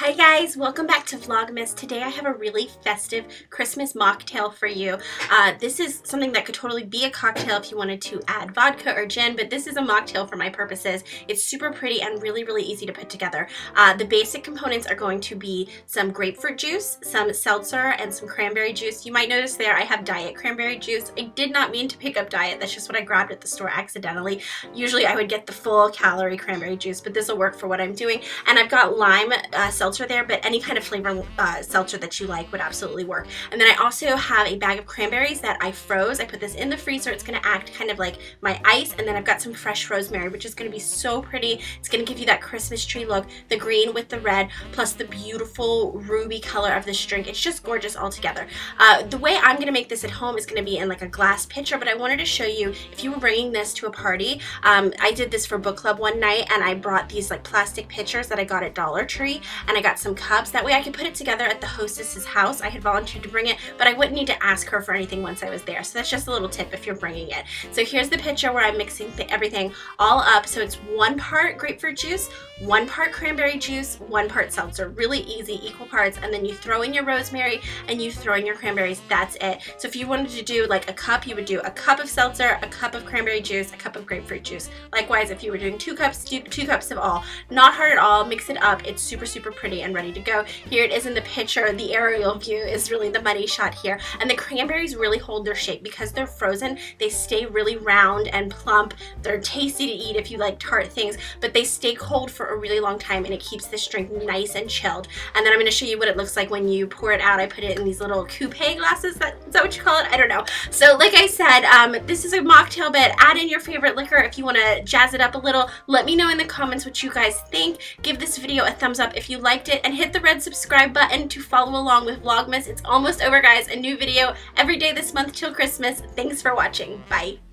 Hi guys, welcome back to Vlogmas. Today I have a really festive Christmas mocktail for you. Uh, this is something that could totally be a cocktail if you wanted to add vodka or gin, but this is a mocktail for my purposes. It's super pretty and really, really easy to put together. Uh, the basic components are going to be some grapefruit juice, some seltzer, and some cranberry juice. You might notice there I have diet cranberry juice. I did not mean to pick up diet, that's just what I grabbed at the store accidentally. Usually I would get the full calorie cranberry juice, but this will work for what I'm doing. And I've got lime uh, seltzer seltzer there, but any kind of flavor uh, seltzer that you like would absolutely work. And then I also have a bag of cranberries that I froze. I put this in the freezer. It's going to act kind of like my ice. And then I've got some fresh rosemary, which is going to be so pretty. It's going to give you that Christmas tree look. The green with the red, plus the beautiful ruby color of this drink. It's just gorgeous all together. Uh, the way I'm going to make this at home is going to be in like a glass pitcher, but I wanted to show you if you were bringing this to a party. Um, I did this for book club one night and I brought these like plastic pitchers that I got at Dollar Tree and I got some cups. That way I could put it together at the hostess's house. I had volunteered to bring it, but I wouldn't need to ask her for anything once I was there. So that's just a little tip if you're bringing it. So here's the picture where I'm mixing everything all up. So it's one part grapefruit juice, one part cranberry juice, one part seltzer. Really easy, equal parts. And then you throw in your rosemary and you throw in your cranberries. That's it. So if you wanted to do like a cup, you would do a cup of seltzer, a cup of cranberry juice, a cup of grapefruit juice. Likewise, if you were doing two cups, do two cups of all. Not hard at all. Mix it up. It's super, super pretty and ready to go. Here it is in the picture. The aerial view is really the money shot here. And the cranberries really hold their shape because they're frozen. They stay really round and plump. They're tasty to eat if you like tart things, but they stay cold for a really long time and it keeps this drink nice and chilled. And then I'm going to show you what it looks like when you pour it out. I put it in these little coupe glasses. That, is that what you call it? I don't know. So like I said, um, this is a mocktail, but add in your favorite liquor if you want to jazz it up a little. Let me know in the comments what you guys think. Give this video a thumbs up if you liked it and hit the red subscribe button to follow along with Vlogmas. It's almost over, guys. A new video every day this month till Christmas. Thanks for watching. Bye.